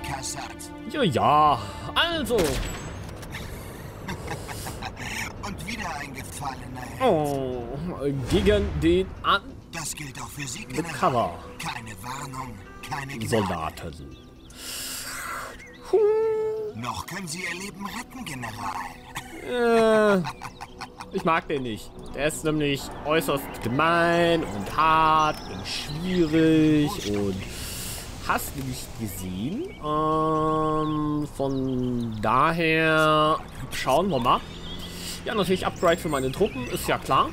Kassat. Ja, ja. Also. Und wieder ein Gefallener. Oh, gegen den Das gilt auch für Sie, Undercover Keine Warnung, keine Gnade. Soldaten. Noch können Sie Ihr Leben retten, General. Äh, ich mag den nicht. Der ist nämlich äußerst gemein und hart und schwierig und hast du nicht gesehen. Ähm, von daher schauen wir mal. Ja, natürlich Upgrade für meine Truppen, ist ja klar.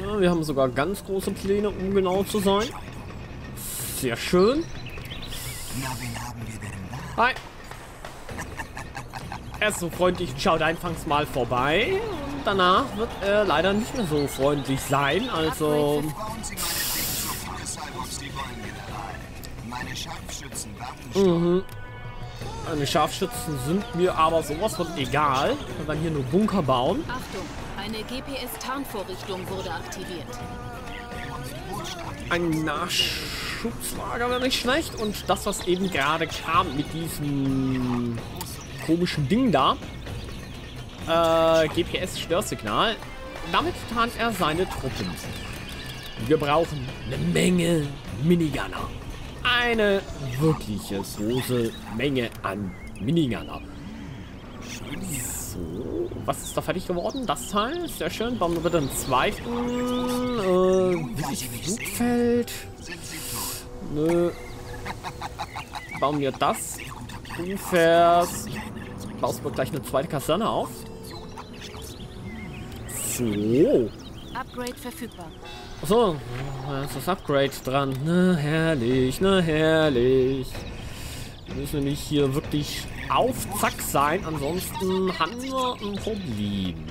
Ja, wir haben sogar ganz große Pläne, um genau zu sein. Sehr schön. Hi. Er ist so freundlich und schaut anfangs mal vorbei. Und danach wird er leider nicht mehr so freundlich sein. Also, wollen, General. Meine Scharfschützen warten schon. meine Scharfschützen sind mir aber sowas von egal. Wir werden hier nur Bunker bauen. Achtung, eine GPS-Tarnvorrichtung wurde aktiviert. Ein Nachschubslager wäre nicht schlecht. Und das, was eben gerade kam mit diesem komischen Ding da. Äh, GPS-Störsignal. Damit tarnt er seine Truppen. Wir brauchen eine Menge Minigunner. Eine wirkliche große Menge an Minigunner. So, was ist da fertig geworden? Das Teil, sehr schön. Bauen wir bitte einen zweiten. Äh, wirklich Flugfeld. Nö. Bauen wir das. Du fährst. Baust mir gleich eine zweite Kaserne auf. So. Upgrade verfügbar. So, da ist das Upgrade dran. Na herrlich, na herrlich. Wir müssen nämlich hier wirklich auf Zack sein, ansonsten haben wir ein Problem.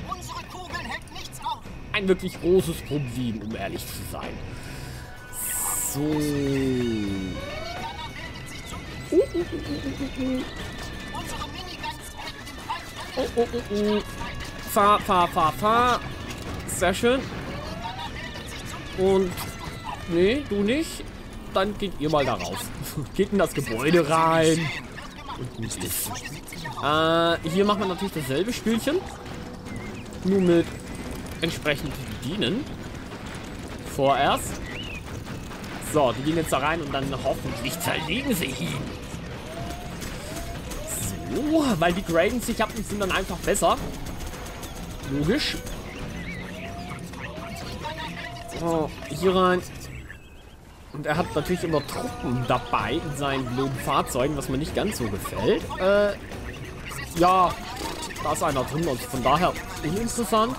Ein wirklich großes Problem, um ehrlich zu sein. So. Uh, uh, uh, Oh, oh, oh, oh. Fahr, fahr, fahr, fahr. Sehr schön. Und. Nee, du nicht. Dann geht ihr mal darauf. geht in das Gebäude rein. Und gut ist. Äh, hier machen wir natürlich dasselbe Spielchen. Nur mit entsprechend Dienen. Vorerst. So, die gehen jetzt da rein und dann hoffentlich zerlegen sie ihn. So, weil die graden sich ab und sind dann einfach besser. Logisch. So, hier rein. Und er hat natürlich immer Truppen dabei in seinen blöden Fahrzeugen, was mir nicht ganz so gefällt. Äh, ja, da ist einer drin, also von daher uninteressant.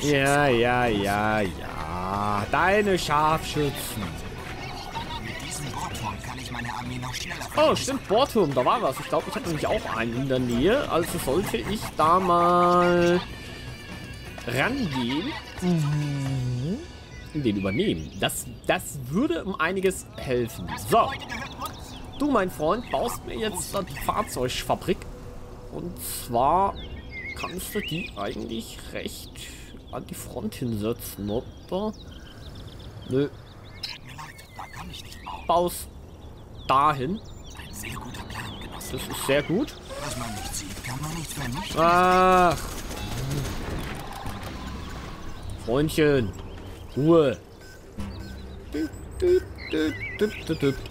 Ja, ja, ja, ja. Deine Scharfschützen. Oh, stimmt, Bohrturm, da war was. Ich glaube, ich habe nämlich auch einen in der Nähe. Also sollte ich da mal rangehen. Mhm. Den übernehmen. Das, das würde um einiges helfen. So. Du, mein Freund, baust mir jetzt die Fahrzeugfabrik. Und zwar kannst du die eigentlich recht an die Front hinsetzen, oder? Nö. Baust dahin. Das ist sehr gut. Was man nicht sieht, kann man nicht vernichten. Ach. Freundchen. Ruhe.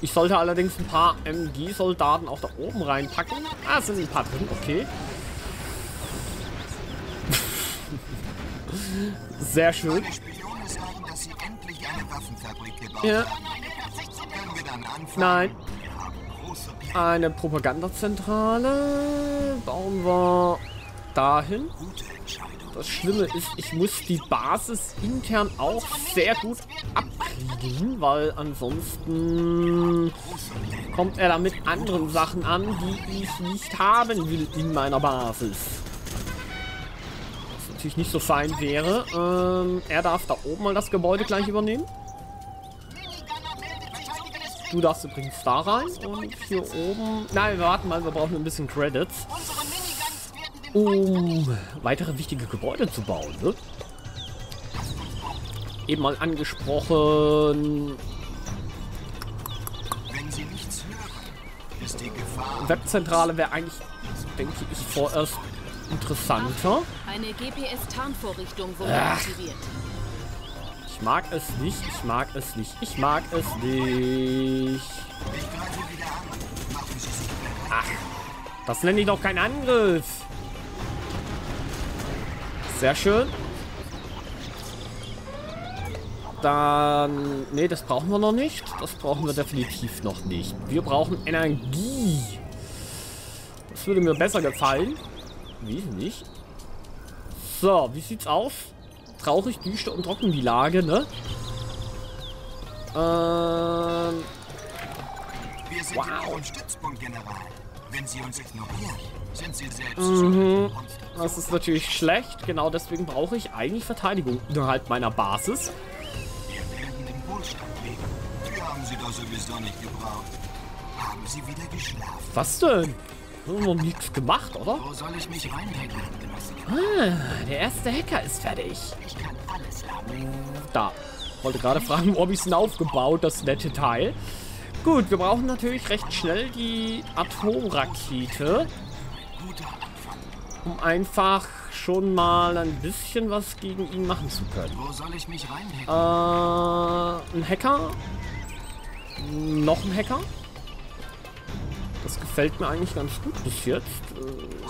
Ich sollte allerdings ein paar MG-Soldaten auch da oben reinpacken. Ah, sind ein paar drin, okay. Sehr schön. Ja. Nein. Eine Propagandazentrale bauen wir dahin. Gute. Das Schlimme ist, ich muss die Basis intern auch sehr gut abkriegen, weil ansonsten kommt er da mit anderen Sachen an, die ich nicht haben will in meiner Basis. Was natürlich nicht so fein wäre. Ähm, er darf da oben mal das Gebäude gleich übernehmen. Du darfst übrigens da rein und hier oben... Nein, wir warten mal, wir brauchen ein bisschen Credits um weitere wichtige Gebäude zu bauen, ne? eben mal angesprochen. Wenn Sie nichts hören, ist die Gefahr... Webzentrale wäre eigentlich, denke ich, vorerst interessanter. Eine GPS-Tarnvorrichtung wurde Ach. aktiviert. Ich mag es nicht, ich mag es nicht, ich mag es nicht. Bereit. Das nenne ich doch keinen Angriff. Sehr schön. Dann... Nee, das brauchen wir noch nicht. Das brauchen wir definitiv noch nicht. Wir brauchen Energie. Das würde mir besser gefallen. Wie nicht? So, wie sieht's aus? Traurig, düster und trocken die Lage, ne? Ähm... Wir sind Wow. Stützpunkt, General. Wenn Sie uns ignorieren, sind Sie selbst Mhm. Das ist natürlich schlecht. Genau deswegen brauche ich eigentlich Verteidigung innerhalb meiner Basis. Wir werden im Wohlstand leben. Die haben Sie doch sowieso nicht gebraucht. Haben Sie wieder geschlafen? Was denn? Wir haben noch nichts gemacht, oder? Wo soll ich mich reinhacken? Ah, der erste Hacker ist fertig. Ich kann alles haben. Da. Wollte gerade fragen, ob ich es aufgebaut, das nette Teil. Gut, wir brauchen natürlich recht schnell die Atomrakete, um einfach schon mal ein bisschen was gegen ihn machen zu können. Wo soll ich mich reinhacken? Äh, ein Hacker. Noch ein Hacker. Das gefällt mir eigentlich ganz gut bis jetzt. Äh,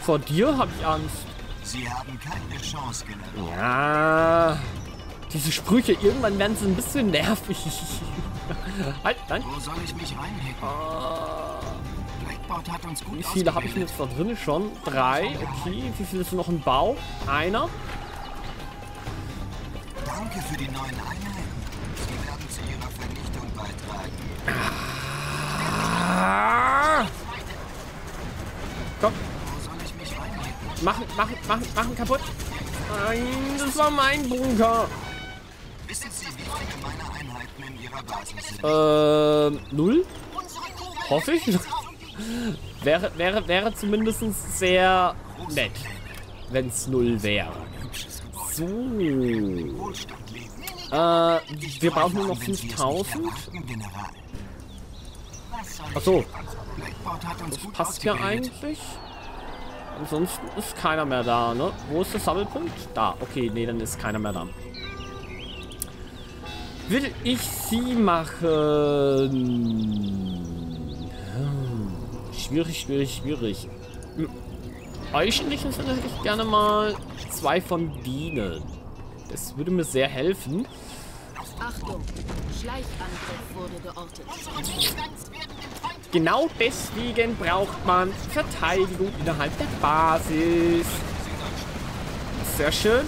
vor dir habe ich Angst. Sie haben keine Chance, General. Ja. Diese Sprüche, irgendwann werden sie ein bisschen nervig. halt, nein. Wo soll ich mich reinhacken? Blackboard hat uns gut Wie viele habe ich denn jetzt da drin schon? Drei, okay. Wie viele sind noch im Bau? Einer. Danke für die neuen Einheiten. Sie werden zu ihrer Vernichtung beitragen. Ah! Komm, Wo soll ich mich reinhacken? machen, machen, machen, machen kaputt. Nein, das war mein Bunker. Ähm, null? Hoffe ich. wäre, wäre, wäre zumindest sehr nett, wenn es null wäre. So. Äh, wir brauchen nur noch Wenn Sie es nicht 5000. erwarten, General. Achso, gut passt ausgebildet. eigentlich. Ansonsten ist keiner mehr da, ne? Wo ist der Sammelpunkt? Da, okay, nee, dann ist keiner mehr da. Will ich sie machen? Hm, Schwierig, schwierig, schwierig. Im Eigentlichen sind hätte ich gerne mal zwei von denen. Das würde mir sehr helfen. Achtung, Schleichangriff wurde geortet. Genau deswegen braucht man Verteidigung innerhalb der Basis. Sehr schön.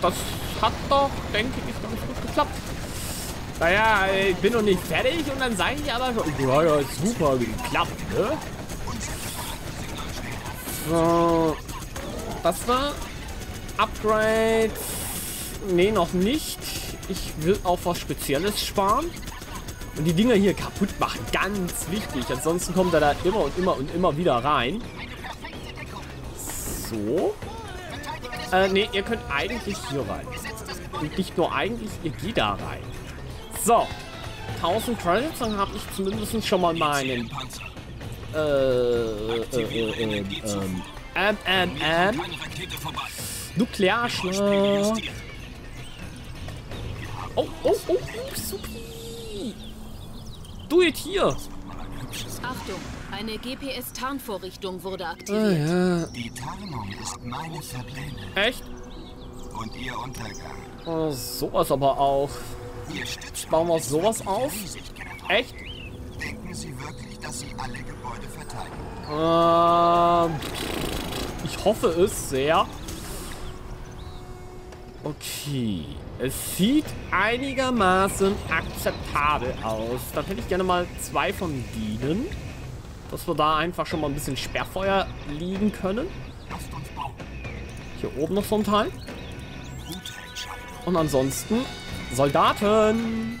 Das hat doch, denke ich, ganz gut geklappt. Naja, ich bin noch nicht fertig und dann sagen die aber schon, ja, ja, super geklappt, ne? So, das war Upgrade. Nee, noch nicht. Ich will auf was Spezielles sparen. Und die Dinger hier kaputt machen, ganz wichtig. Ansonsten kommt er da immer und immer und immer wieder rein. So. Äh, nee, ihr könnt eigentlich hier rein. Und nicht nur eigentlich, ihr geht da rein. So. 1000 Credits, dann habe ich zumindest schon mal meinen... Äh, äh, äh, äh, ähm, ähm, ähm, ähm, Nuklearschlag. Oh, oh, oh, oh, supi. Do it hier. Achtung, eine GPS-Tarnvorrichtung wurde aktiviert. ja. Die Tarnung ist meine Verblendung Echt? und Ihr Untergang. Oh, sowas aber auch. Bauen wir sowas auf? Echt? Denken Sie wirklich, dass Sie alle Gebäude verteidigen? Ähm, ich hoffe es sehr. Okay. Es sieht einigermaßen akzeptabel aus. Dann hätte ich gerne mal zwei von denen. Dass wir da einfach schon mal ein bisschen Sperrfeuer liegen können. Hier oben noch so ein Teil. Und ansonsten Soldaten.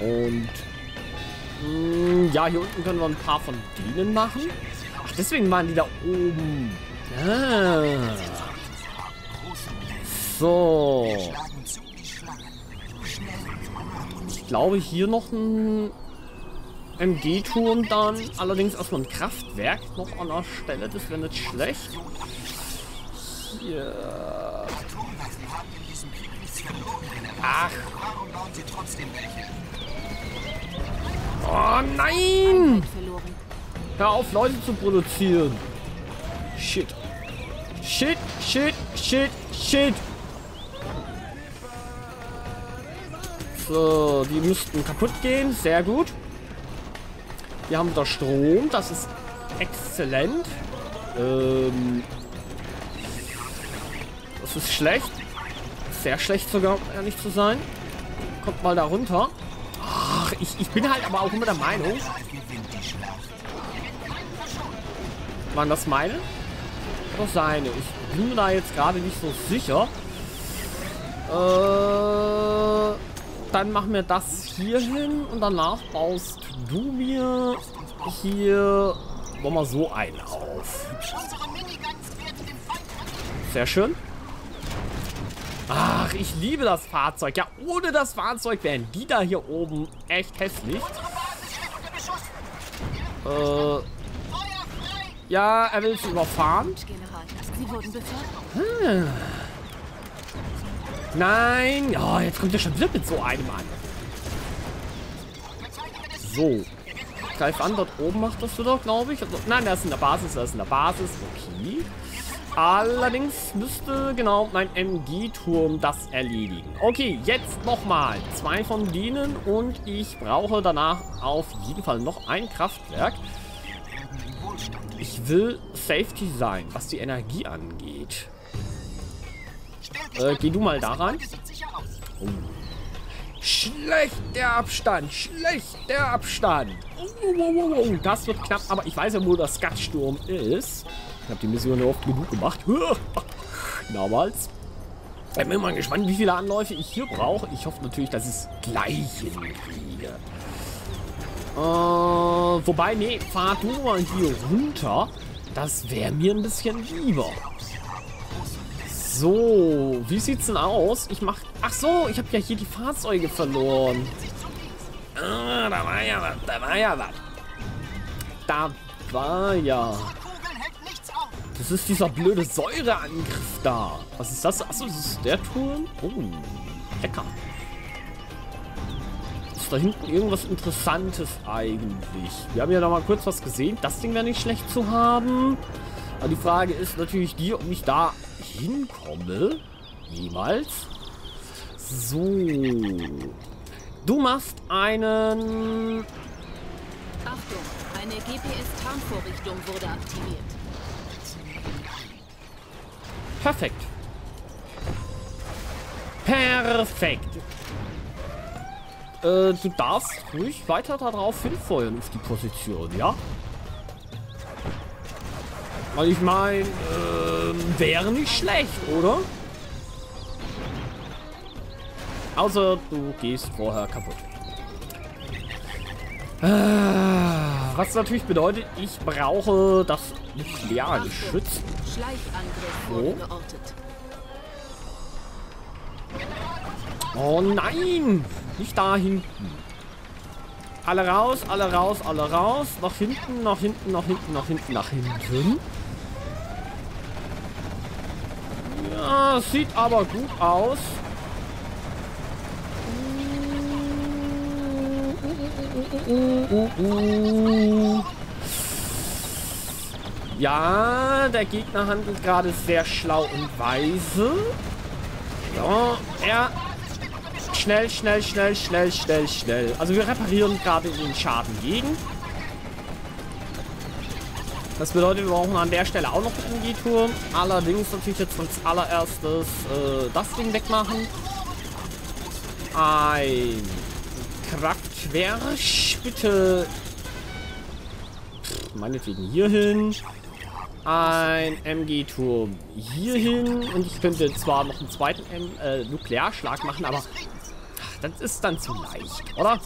Und mh, ja, hier unten können wir ein paar von denen machen. Ach, deswegen waren die da oben. Ah. So. Ich glaube hier noch ein MG-Turm dann. Allerdings erstmal ein Kraftwerk noch an der Stelle. Das wäre nicht schlecht. Hier. Ach. Oh nein! Hör auf, Leute zu produzieren. Shit. Shit, shit, shit, shit. So, die müssten kaputt gehen. Sehr gut. Wir haben da Strom. Das ist exzellent. Ähm, das ist schlecht. Sehr schlecht sogar, um ehrlich zu sein. Kommt mal da runter. Ach, ich, ich bin halt aber auch immer der Meinung. Waren das meine? Oder seine? Ich bin mir da jetzt gerade nicht so sicher. Äh, dann machen wir das hier hin und danach baust du mir hier wollen wir so einen auf. Sehr schön. Ach, ich liebe das Fahrzeug. Ja, ohne das Fahrzeug wären die da hier oben echt hässlich. Äh, ja, er will überfahren. Sie wurden befördert. Nein. Ja, jetzt kommt er schon wieder mit so einem an. So. Greif an, dort oben macht das wieder, glaube ich. Also, nein, er ist in der Basis, er ist in der Basis. Okay. Allerdings müsste, genau, mein MG-Turm das erledigen. Okay, jetzt nochmal. Zwei von denen und ich brauche danach auf jeden Fall noch ein Kraftwerk. Ich will Safety sein, was die Energie angeht. Äh, geh du mal da rein. Oh. Schlecht der Abstand, schlecht der Abstand. Das wird knapp, aber ich weiß ja, wo der Skatsturm ist. Ich habe die Mission ja oft genug gemacht. Damals. Ich bin mal gespannt, wie viele Anläufe ich hier brauche. Ich hoffe natürlich, dass es gleich hinkriege. Äh, wobei, nee, fahr du mal hier runter. Das wäre mir ein bisschen lieber. So, wie sieht's denn aus? Ich mach... Ach so, ich habe ja hier die Fahrzeuge verloren. Ah, da war ja was, da war ja was. Da war ja... Das ist dieser blöde Säureangriff da. Was ist das? Achso, das ist der Turm? Oh, lecker. Ist da hinten irgendwas Interessantes eigentlich? Wir haben ja noch mal kurz was gesehen. Das Ding wäre nicht schlecht zu haben. Aber die Frage ist natürlich die, ob ich da hinkomme. Jemals. So. Du machst einen... Achtung, eine GPS-Tarnvorrichtung wurde aktiviert. Perfekt. Perfekt. Äh, du darfst ruhig weiter darauf hinfeuern auf die Position, ja? Weil ich meine, ähm, wäre nicht schlecht, oder? Außer du gehst vorher kaputt. Ah, was natürlich bedeutet, ich brauche das Nukleargeschütz. Schleichangriff So. Oh nein! Nicht da hinten. Alle raus, alle raus, alle raus. Nach hinten, nach hinten, nach hinten, nach hinten, nach hinten. Sieht aber gut aus. Ja, der Gegner handelt gerade sehr schlau und weise. Ja, er Schnell, schnell, schnell, schnell, schnell, schnell. Also wir reparieren gerade den Schaden gegen. Das bedeutet, wir brauchen an der Stelle auch noch einen MG-Turm. Allerdings natürlich jetzt als allererstes äh, das Ding wegmachen. Ein Kraftwerk, bitte. Meinetwegen hier hin. Ein MG-Turm hier hin. Und ich könnte zwar noch einen zweiten M äh, Nuklearschlag machen, aber das ist dann zu leicht, oder?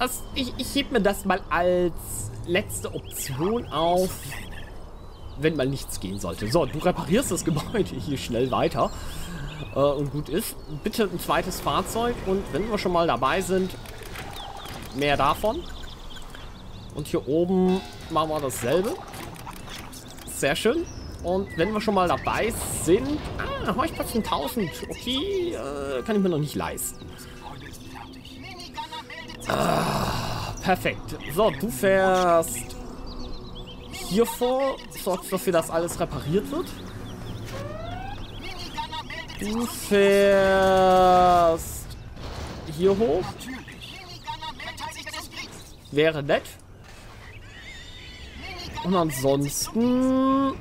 das, ich, ich heb mir das mal als letzte Option auf, wenn mal nichts gehen sollte. So, du reparierst das Gebäude hier schnell weiter. Äh, und gut ist. Bitte ein zweites Fahrzeug. Und wenn wir schon mal dabei sind, mehr davon. Und hier oben machen wir dasselbe. Sehr schön. Und wenn wir schon mal dabei sind... Ah, Heuchplatz 1000. Okay, äh, kann ich mir noch nicht leisten. Ah, perfekt. So, du fährst hier vor. Sorgst dafür, dass alles repariert wird. Du fährst hier hoch. Wäre nett. Und ansonsten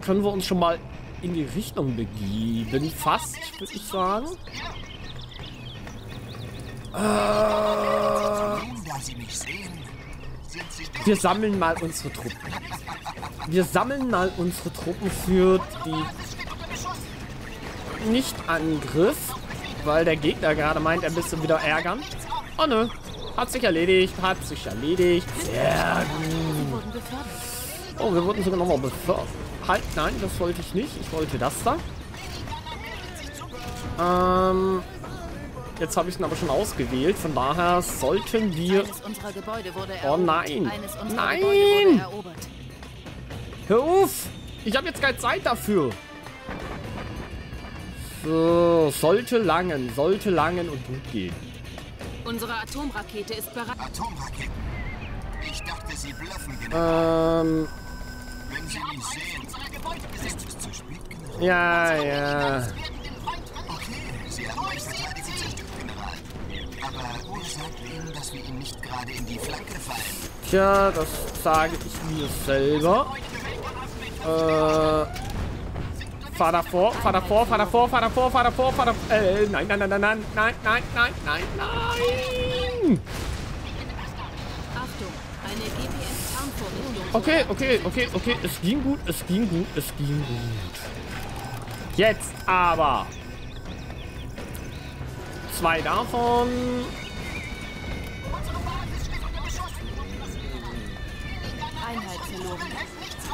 können wir uns schon mal in die Richtung begeben. Fast, würde ich sagen. Äh, wir sammeln mal unsere Truppen. Wir sammeln mal unsere Truppen für die Nicht-Angriff. Weil der Gegner gerade meint, er müsste wieder ärgern. Oh nö. Hat sich erledigt, hat sich erledigt. Sehr gut. Oh, wir wurden sogar nochmal befördert. Halt, nein, das wollte ich nicht. Ich wollte das da. Ähm, jetzt habe ich ihn aber schon ausgewählt. Von daher sollten wir... Oh nein. Nein. Hör auf. Ich habe jetzt keine Zeit dafür. So, sollte langen, sollte langen und gut gehen. Unsere Atomrakete ist bereit. Atomraketen. Ich dachte, Sie bluffen, General. Ähm, Wenn Sie mich sehen, ist es zu spät, General. ja, ja. Okay, Sie haben mich Aber Uhr sagt Ihnen, dass wir ihm nicht gerade in die Flanke fallen. Tja, das sage ich mir selber. Äh, fahr davor, fahr davor, fahr davor, fahr davor, fahr davor, fahr davor. Äh, nein, nein, nein, nein, nein, nein, nein, nein, nein, nein. Achtung, eine GPS-Tarnvorrichtung. Okay, okay, okay, okay. Es ging gut, es ging gut, es ging gut. Jetzt aber. Zwei davon. Einheit verloren.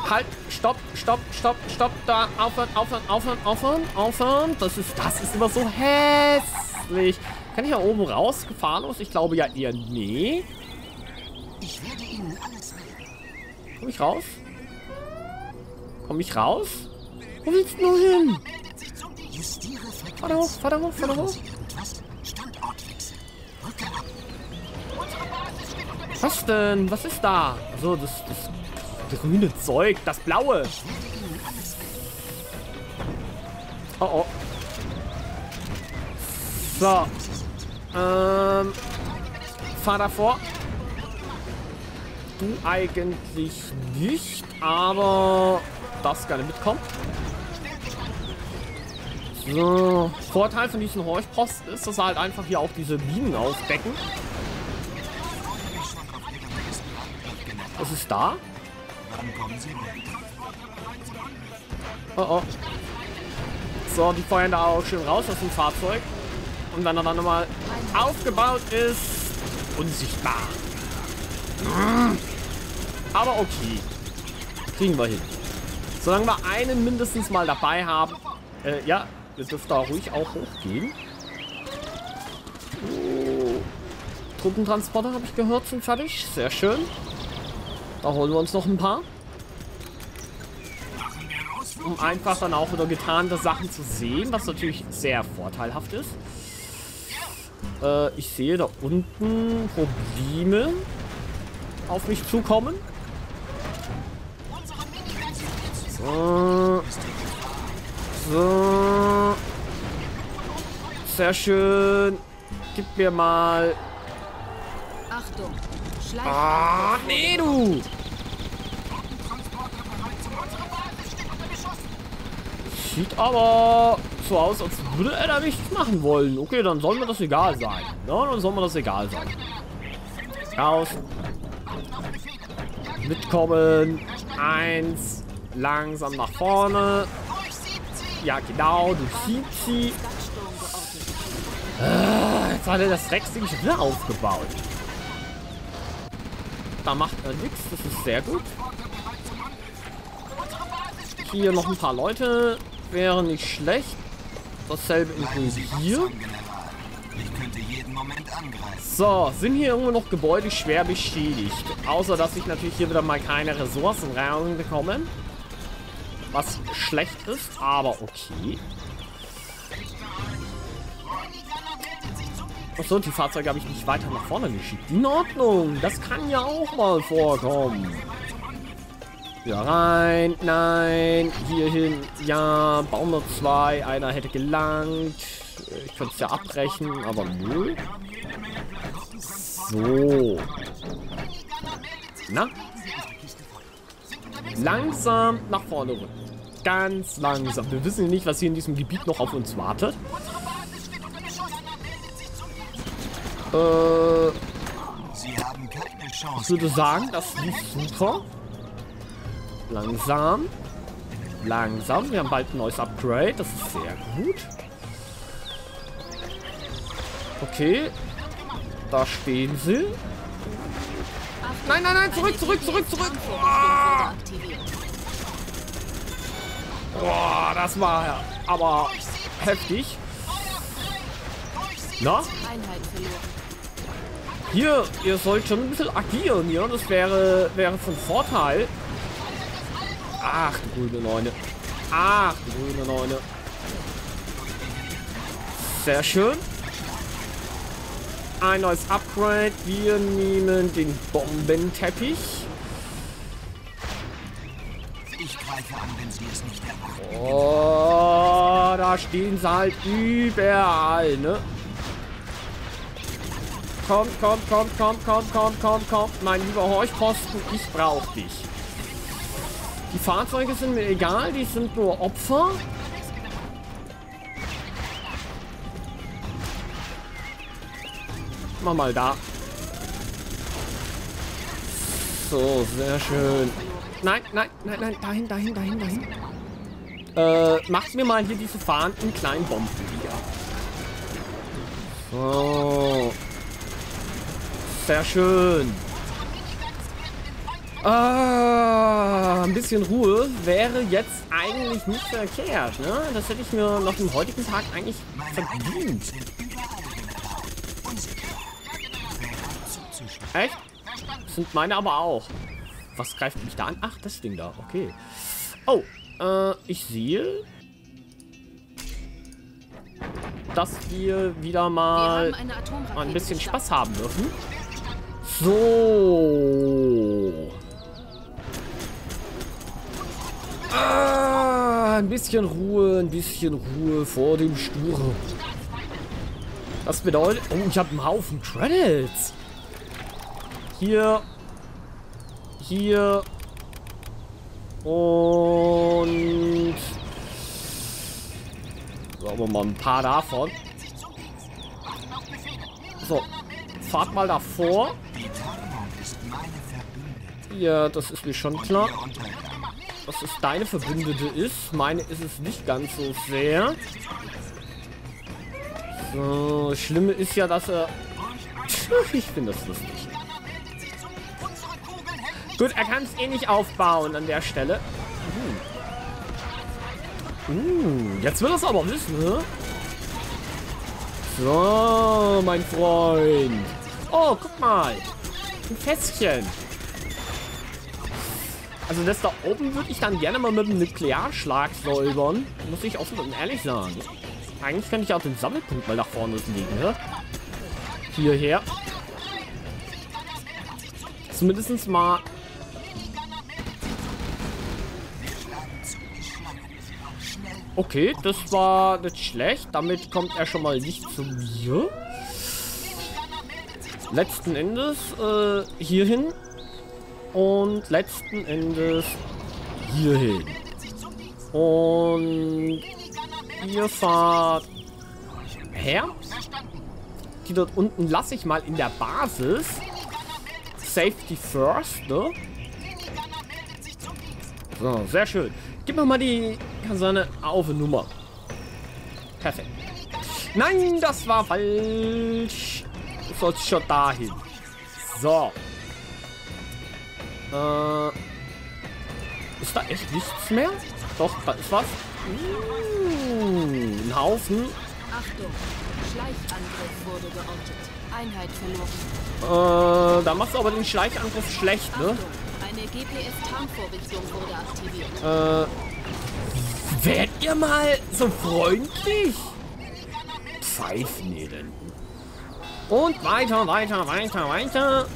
Halt, stopp, stopp, stopp, stopp, da, aufhören, aufhören, aufhören, aufhören, aufhören. Das ist, das ist immer so hässlich. Kann ich da oben raus, gefahrlos? Ich glaube ja eher nee. Ich werde Ihnen alles. Komm ich raus? Komm ich raus? Wo willst du hin? Justiere Frequenz. Fahr da hoch, fahr da hoch, fahr da hoch. Was denn? Was ist da? So, das, das grüne Zeug, das blaue. Oh, oh. So. Ähm. Fahr davor. Du eigentlich nicht, aber darfst gerne mitkommen. So. Vorteil von diesen Horchposten ist, dass sie halt einfach hier auch diese Bienen aufdecken. Was ist da? Oh oh. So, die feuern da auch schön raus aus dem Fahrzeug. Und wenn er dann nochmal aufgebaut ist, unsichtbar. Aber okay. Kriegen wir hin. Solange wir einen mindestens mal dabei haben. Äh, ja, wir dürfen da ruhig auch hochgehen. Oh. Truppentransporter, habe ich gehört, sind fertig. Sehr schön. Da holen wir uns noch ein paar um einfach dann auch wieder getarnte Sachen zu sehen, was natürlich sehr vorteilhaft ist. Äh, ich sehe da unten Probleme auf mich zukommen. So. So. Sehr schön. Gib mir mal... Achtung, Schleich. Ah, nee, du! Sieht aber so aus, als würde er da nichts machen wollen. Okay, dann soll mir das egal sein. Ja, dann soll mir das egal sein. Raus. Mitkommen. Eins. Langsam nach vorne. Ja, genau. Du siehst sie. Geortet. Ah, Jetzt hat er das Rex-Ding schon wieder aufgebaut. Da macht er nichts. Das ist sehr gut. Hier noch ein paar Leute. Wäre nicht schlecht. Dasselbe in hier. So, sind hier irgendwo noch Gebäude schwer beschädigt. Außer, dass ich natürlich hier wieder mal keine Ressourcen reinbekomme. Was schlecht ist, aber okay. Achso, die Fahrzeuge habe ich nicht weiter nach vorne geschickt. In Ordnung, das kann ja auch mal vorkommen. Ja, rein, nein, hier hin, ja, bauen wir zwei, einer hätte gelangt. Ich könnte es ja abbrechen, aber nö. So. Na? Langsam nach vorne rücken. Ganz langsam. Wir wissen nicht, was hier in diesem Gebiet noch auf uns wartet. Äh, ich würde sagen, das lief super. Langsam. Langsam. Wir haben bald ein neues Upgrade. Das ist sehr gut. Okay. Da stehen sie. Nein, nein, nein, zurück, zurück, zurück, zurück. Aktiviert. Boah, das war aber heftig. Na? Hier, ihr sollt schon ein bisschen agieren, ja? Das wäre, wäre von Vorteil. Ach, du grüne Neune. Ach, du grüne Neune. Sehr schön. Ein neues Upgrade. Wir nehmen den Bombenteppich. Ich greife an, wenn Sie es nicht erwarten. Oh, da stehen sie halt überall, ne? Kommt, kommt, kommt, kommt, kommt, kommt, kommt, kommt. Mein lieber Horchposten, ich brauch dich. Die Fahrzeuge sind mir egal, die sind nur Opfer. Mach mal da. So, sehr schön. Nein, nein, nein, nein, dahin, dahin, dahin, dahin. Äh, macht mir mal hier diese fahrenden kleinen Bomben wieder. So. Sehr schön. Ah, ein bisschen Ruhe wäre jetzt eigentlich nicht verkehrt, ne? Das hätte ich mir noch im heutigen Tag eigentlich verdient. Echt? Sind meine aber auch. Was greift mich da an? Ach, das Ding da. Okay. Oh, äh, ich sehe, dass wir wieder Wir mal Atomrakete ein bisschen. Spaß haben dürfen. So. Ah, ein bisschen Ruhe, ein bisschen Ruhe vor dem Sturm. Das bedeutet... Oh, ich habe einen Haufen Credits. Hier. Hier. Und... Sagen wir mal ein paar davon. So. Fahrt mal davor. Ja, das ist mir schon klar. Dass es deine Verbündete ist. Meine ist es nicht ganz so sehr. So, Schlimme ist ja, dass er... Ich finde das lustig. Gut, er kann es eh nicht aufbauen an der Stelle. Uh. Uh, jetzt will er es aber wissen, ne? So, mein Freund. Oh, guck mal. Ein Fässchen. Also das da oben würde ich dann gerne mal mit dem Nuklearschlag säubern. Muss ich offen und ehrlich sagen. Eigentlich könnte ich auch den Sammelpunkt mal nach vorne legen, ne? Hierher. Zumindest mal... Okay, das war nicht schlecht. Damit kommt er schon mal nicht zu mir. Letzten Endes äh, hierhin. Und letzten Endes hierhin. Und ihr fahrt her. Die dort unten lasse ich mal in der Basis. Safety first, ne? So, sehr schön. Gib mir mal die Kaserne auf Nummer. Perfekt. Nein, das war falsch. Du sollst schon dahin. So. Äh, ist da echt nichts mehr? Doch, da ist was. Uh, ein Haufen. Achtung, Schleichangriff wurde geortet. Einheit verloren. Äh, da machst du aber den Schleichangriff schlecht, ne? Achtung, eine GPS-Tarnvorrichtung wurde aktiviert. Äh, werdet ihr mal so freundlich? Pfeifnädeln. Und weiter, weiter, weiter, weiter.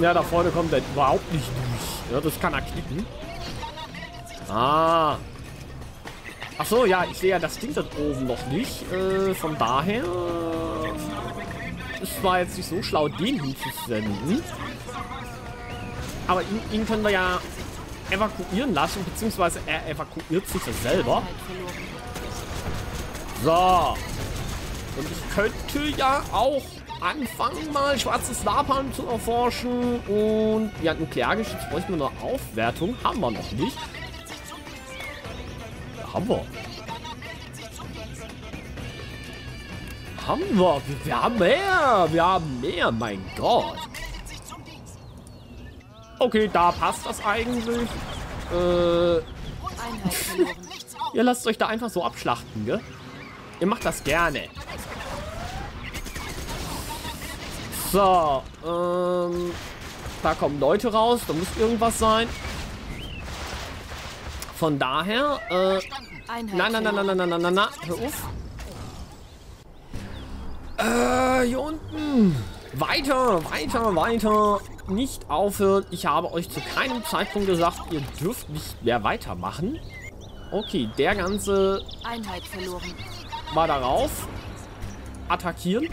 Ja, da vorne kommt er überhaupt nicht durch. Ja, das kann er knicken. Ah. Ach so, ja, ich sehe ja das Ding da oben noch nicht. Äh, von daher es war jetzt nicht so schlau, den hinzusenden. Aber ihn, ihn können wir ja evakuieren lassen, beziehungsweise er evakuiert sich selber. So. Und ich könnte ja auch anfangen, mal schwarzes Napalm zu erforschen. Und ja, Nukleargeschütz bräuchten wir eine Aufwertung. Haben wir noch nicht. Haben wir. Haben. Wir, wir haben mehr. Wir haben mehr. Mein Gott. Okay, da passt das eigentlich. Äh. Ihr lasst euch da einfach so abschlachten, gell? Ihr macht das gerne. So, ähm, da kommen Leute raus, da muss irgendwas sein. Von daher, äh, nein, nein, nein, nein, nein, nein, nein, nein, nein, hör auf. Äh, hier unten. Weiter, weiter, weiter. Nicht aufhören. Ich habe euch zu keinem Zeitpunkt gesagt, ihr dürft nicht mehr weitermachen. Okay, der ganze Einheit verloren. mal darauf. Attackieren.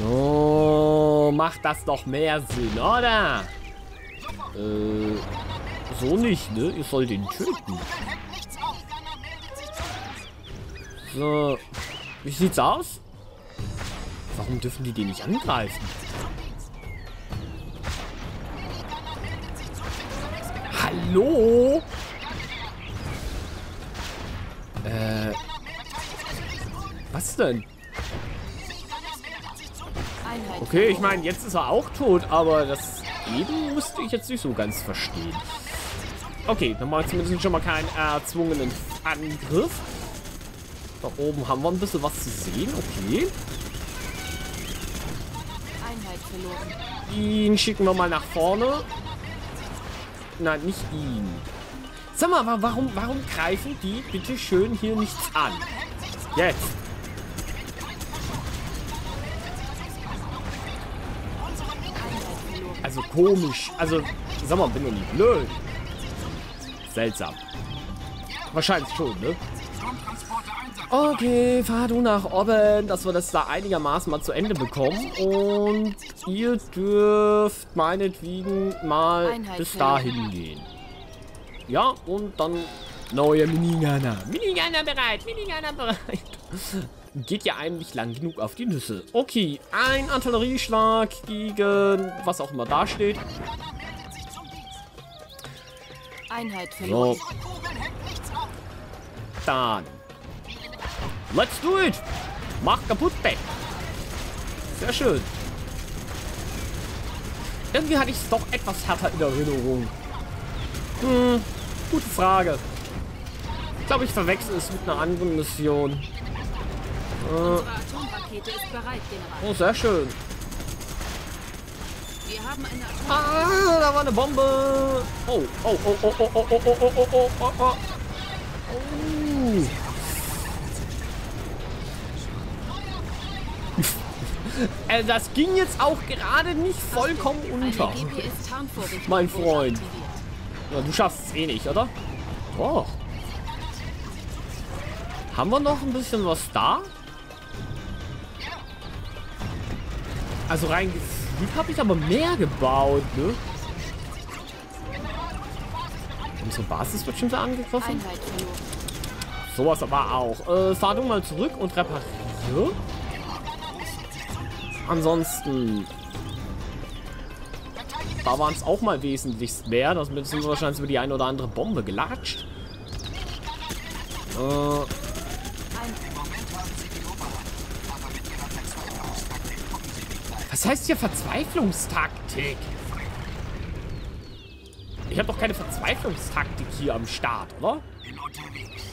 So, macht das doch mehr Sinn, oder? Äh, so nicht, ne? Ihr sollt ihn töten. So, wie sieht's aus? Warum dürfen die den nicht angreifen? Hallo? Äh, was denn? Okay, ich meine, jetzt ist er auch tot, aber das eben musste ich jetzt nicht so ganz verstehen. Okay, dann machen wir zumindest schon mal keinen erzwungenen Angriff. Da oben haben wir ein bisschen was zu sehen, okay. Einheit verloren. Ihn schicken wir mal nach vorne. Nein, nicht ihn. Sag mal, wa- warum, warum greifen die bitte schön hier nichts an? Jetzt. Also komisch. Also, sag mal, bin doch nicht blöd. Seltsam. Wahrscheinlich schon, ne? Okay, fahr du nach oben, dass wir das da einigermaßen mal zu Ende bekommen. Und ihr dürft meinetwegen mal Einheit bis dahin gehen. Ja, und dann neue Minigunner. Minigunner bereit, Minigunner bereit. Geht ja eigentlich lang genug auf die Nüsse. Okay, ein Artillerieschlag gegen was auch immer da steht. Einheit verloren. So. Dann. Let's do it. Mach kaputt, Beck. Sehr schön. Irgendwie hatte ich es doch etwas härter in Erinnerung. Hm, gute Frage. Ich glaube, ich verwechsel es mit einer anderen Mission. Bereit, General. Oh, sehr schön. Ah, da war eine Bombe. Oh, oh, oh, oh, oh, oh, oh, oh, oh, oh, oh, oh, Äh, das ging jetzt auch gerade nicht vollkommen unter. Mein Freund. Ja, du schaffst es eh nicht, oder? Doch. Haben wir noch ein bisschen was da? Also rein gefühlt habe ich aber mehr gebaut, ne? Unsere Basis wird schon wieder angegriffen. Sowas aber auch. Äh, fahr du mal zurück und repariere. Ansonsten... Da waren es auch mal wesentlich mehr. Das sind wahrscheinlich über die eine oder andere Bombe gelatscht. Äh, was heißt hier Verzweiflungstaktik? Ich habe doch keine Verzweiflungstaktik hier am Start, oder? Bin unterwegs.